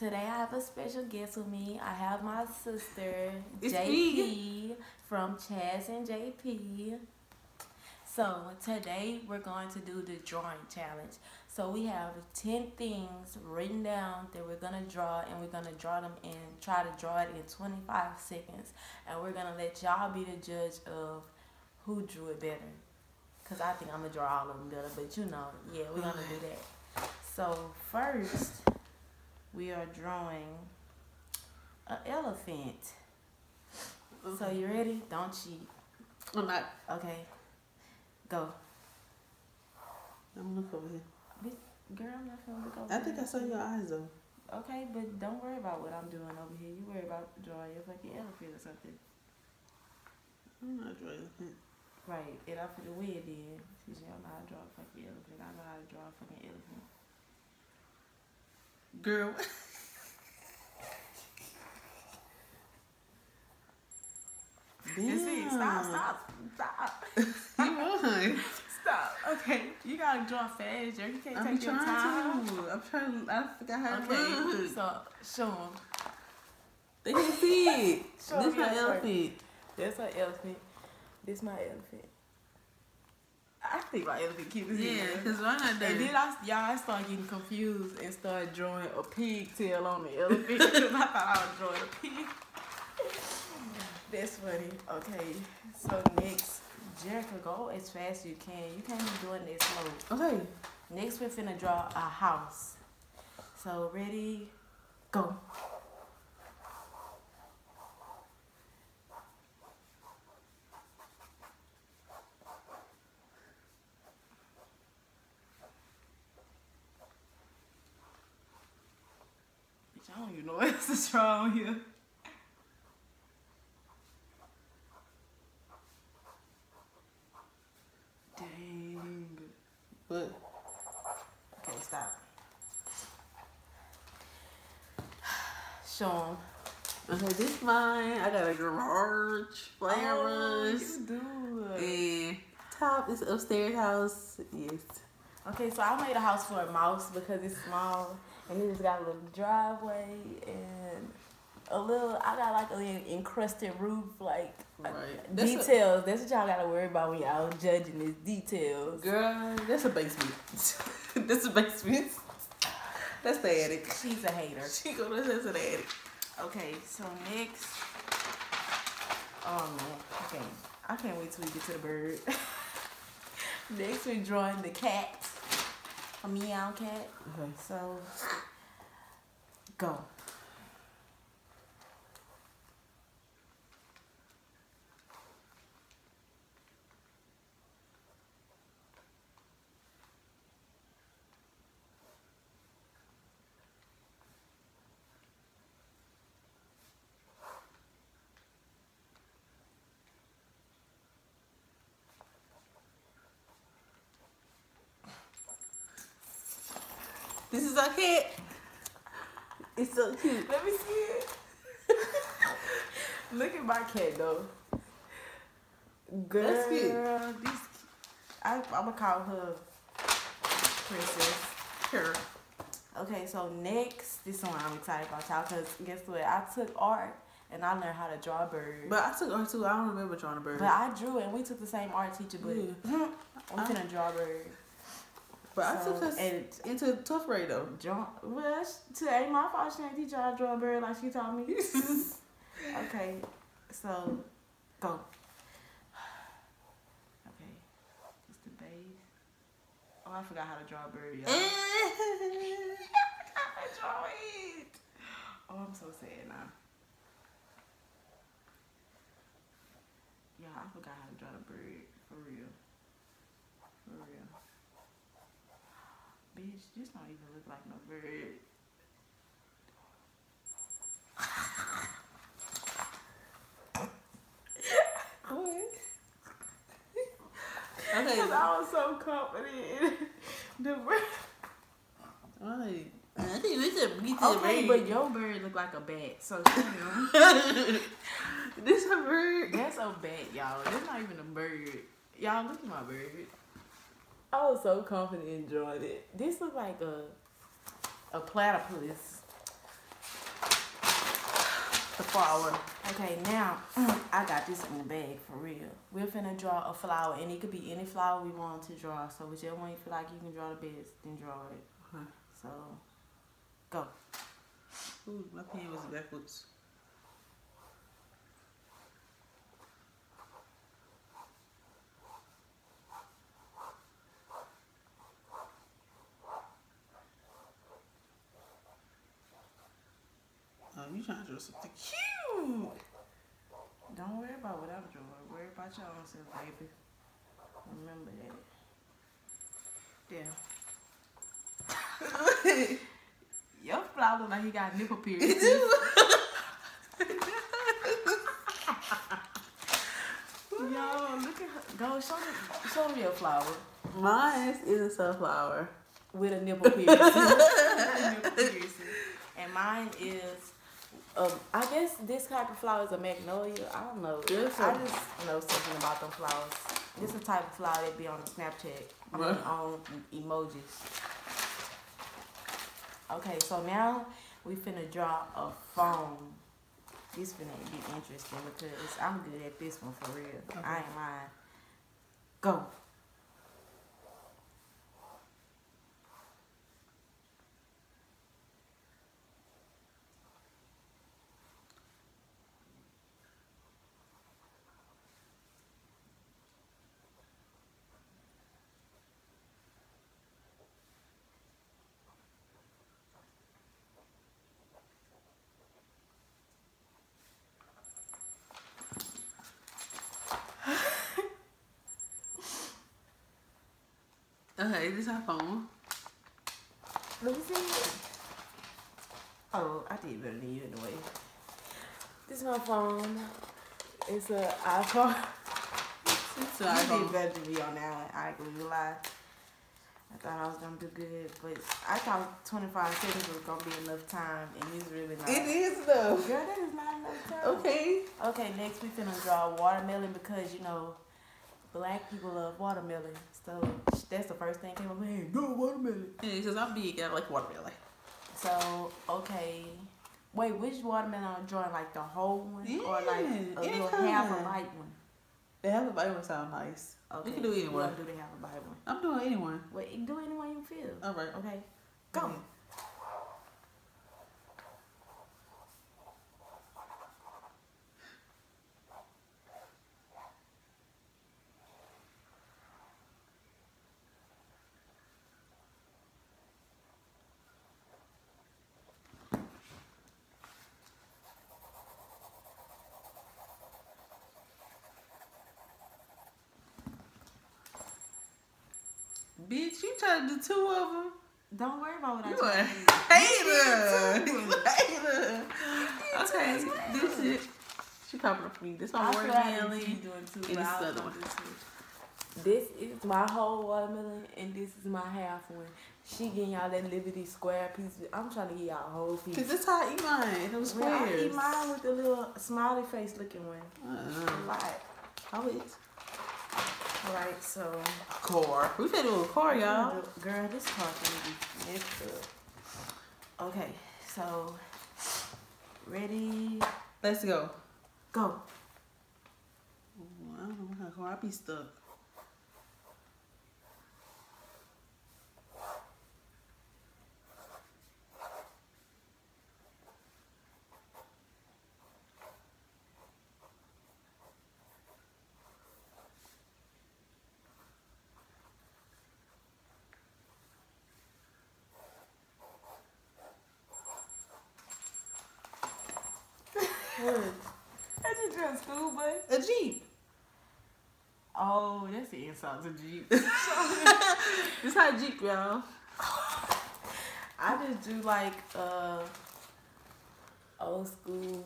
today I have a special guest with me. I have my sister, It's JP, me. from Chaz and JP. So today we're going to do the drawing challenge. So we have 10 things written down that we're going to draw and we're going to draw them and try to draw it in 25 seconds. And we're going to let y'all be the judge of who drew it better. Because I think I'm going to draw all of them better. But you know, yeah, we're going to do that. So first, we are drawing an elephant. So you ready? Don't cheat. I'm not. Okay. Go. I'm looking over here. Girl, I'm not gonna look over I think I saw your eyes though. Okay, but don't worry about what I'm doing over here. You worry about drawing your fucking elephant or something. I'm not drawing. elephant. Right. And I'm finna win then. Since you don't know how to draw a fucking elephant. I know how to draw a fucking elephant. Girl. That's it. Stop, stop, stop. You won. Stop. Okay. You gotta draw fast, Jerry. You can't I'm take your time. trying to. I'm trying. I forgot how to Okay. okay. So show them. They can see it. This my elephant. That's her elephant. This my elephant. I think my elephant cute as Yeah, because why not And then? I, y'all I started getting confused and started drawing a pigtail on the elephant because I thought I was drawing a pig. That's funny. Okay, so next, Jerica, go as fast as you can. You can't be doing this slow. Okay. Next, we're finna draw a house. So ready, go. Bitch, I don't even know what else is wrong here. Dang. But Okay, stop. Show 'em. okay, this is mine. I got a garage, Oh, flowers, you do it. and top is upstairs house. Yes. Okay, so I made a house for a mouse because it's small and it just got a little driveway and a little. I got like a little encrusted roof, like uh, Right. That's a- details. That's what y'all gotta worry about when y'all judging these details. Girl, that's a basement. that's a basement. That's the attic. She's a hater. She go to that's an attic. Okay, so next. Oh man, okay. I can't wait till we get to the bird. next, we're drawing the cat, a meow cat. Okay. So, go. This is our cat. It's so cute. Let me see it. Look at my cat though. Girl, That's cute. This, I, I'm gonna call her Princess. Sure. Okay, so next, this one I'm excited about y'all because guess what? I took art and I learned how to draw birds. But I took art too. I don't remember drawing a bird. But I drew it and we took the same art teacher, but Yeah. we finna draw birds. But I So, took us and into tough grade though. draw, well, she- it ain't my fault she didn't teach y'all how draw a bird like she taught me. okay, so go. Okay, just the base. Oh, I forgot how to draw a bird, y'all. I eh. draw it. Oh, I'm so sad now. Yeah, I forgot how to draw the bird. For real. For real. Bitch, this don't even look like no bird. what? Cause Okay. I was so confident. the bird. Alright. I think we should get to Okay, the but your bird look like a bat. So this a bird. that's a bat, y'all. That's not even a bird. Y'all look at my bird. I was so confident in drawing it. This looks like a a platypus. The flower. Okay, now I got this in the bag for real. We're finna draw a flower, and it could be any flower we want to draw. So whichever one you feel like you can draw the best, then draw it. Okay. So, go. Ooh, my pen was backwards. You trying to draw something cute? Don't worry about what I'm drawing. Worry about your own self, baby. Remember that. Yeah. Your flower like he got nipple piercings. Yo, look at her. Go show me, show me your flower Mine is a sunflower. with a nipple piercing. With a nipple piercing. And mine is, um, I guess this type of flower is a magnolia. I don't know. Yes, I just know something about them flowers. This is the type of flower that be on Snapchat, Right. on emojis. Okay, so now we finna draw a phone. This finna be interesting because I'm good at this one for real. Okay. I ain't mind. Go. Okay, this our phone. Let me see. Oh, I did better than you anyway. This is my phone. It's a iPhone. It's You our did phone. better than me on that one. I ain't gonna lie. I thought I was gonna do good, but I thought 25 seconds was gonna be enough time, and it's really not. It is though. Girl, that is not enough time. Okay. Okay, next we finna draw watermelon because you know, black people love watermelon. So that's the first thing came up. Hey, no watermelon. Yeah, because I'm big. I like watermelon. So okay, wait, which watermelon are you drawing? Like the whole one, or like Yeah, a little anytime. half a light one? The half a bite one sound nice. Okay, You can do anyone. wanna do the half a light one. I'm doing anyone. Wait, do anyone you feel. All right. Okay, go. Okay. Bitch, you trying to do two of them? Don't worry about what I You told a you. hater. You a hater. Okay, this is. She up for me. This I one feel more like doing too, and this other do one. this is my whole watermelon, and this is my half one. She getting y'all that Liberty Square piece. I'm trying to get y'all a whole piece. Cause this how I eat mine. Those Well, I squares. eat mine with the little smiley face looking one. Uh-uh. A lot. How it? Alright, so. Core. We finna do a car, y'all. Girl, this car can be messed up. Okay, so. Ready? Let's go. Go. Ooh, I don't know how kind of car. I be stuck. What? I a school bus. A Jeep. Oh, that's the inside of Jeep. This how Jeep, y'all. I just do like uh old school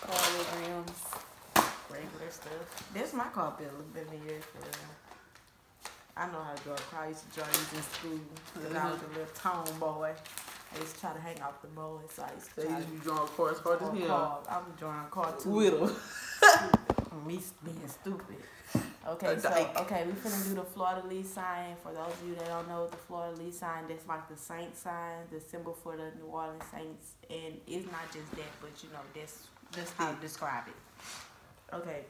car rims, regular stuff. This my car a been a year for real. I know how to draw a car. I used to draw these in school because I was a little tomboy. I used to try to hang out the boys, so I used to They try used to to be drawing cars hard draw as hell. I'm drawing a car too. With them. Me being stupid. Okay, so okay, we finna do the fleur-de-lis sign. For those of you that don't know the fleur-de-lis sign, that's like the saint sign, the symbol for the New Orleans Saints, and it's not just that, but you know that's that's how to describe it. Okay.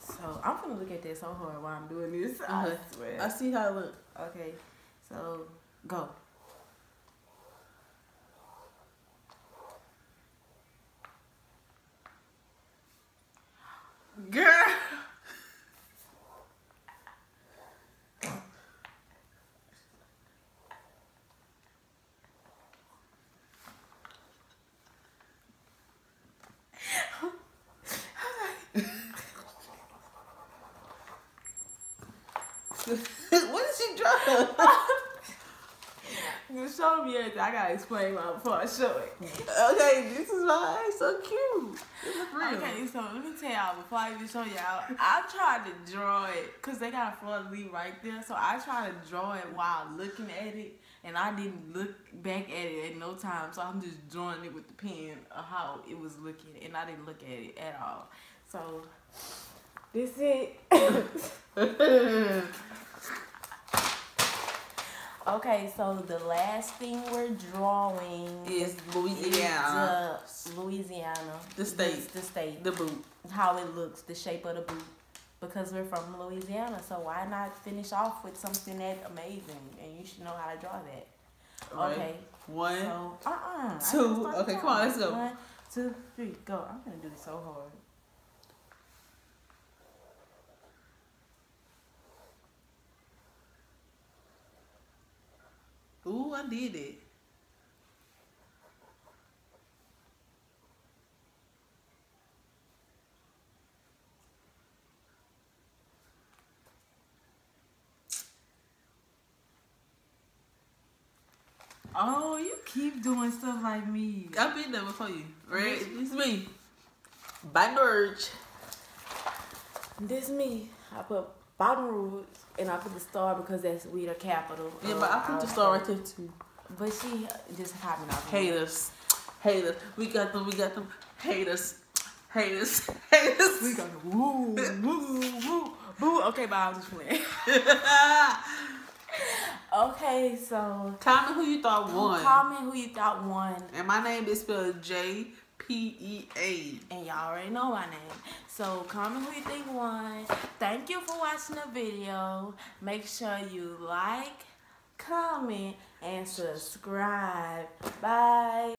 So I'm gonna look at this so hard while I'm doing this. I Uh-huh. swear. I see how it look. Okay, so go. Girl. what did she draw? You show me everything. I gotta explain mine before I show it. okay, this is why it's so cute. Okay, so let me tell y'all before I even show y'all, I tried to draw it because they got a front leaf right there. So I tried to draw it while looking at it, and I didn't look back at it at no time. So I'm just drawing it with the pen of how it was looking, and I didn't look at it at all. So this it. okay, so the last thing we're drawing Is is Louisiana. the Louisiana, The state. the state The boot. how it looks, the shape of the boot. Because we're from Louisiana, so why not finish off with something that amazing? And you should know how to draw that. Right. Okay. One. So, uh uh Two. Okay, come on, let's go. One, two, three, go. I'm gonna do this so hard. Ooh, I did it. Oh, you keep doing stuff like me. I've been there before you. Right? It's me. Baton Rouge. This me. I put Baton Rouge and I put the star because that's we the capital. Yeah, but I put the star right there too. But she just happened off. Haters. Haters. We got them. We got them. Haters. Haters. Haters. We go woo woo woo woo. Okay, bye. I'm just playing. Okay, so Comment who you thought won. comment who you thought won, And my name is spelled J P E A. and y'all already know my name. So comment who you think won. Thank you for watching the video. Make sure you like, comment, and subscribe. Bye.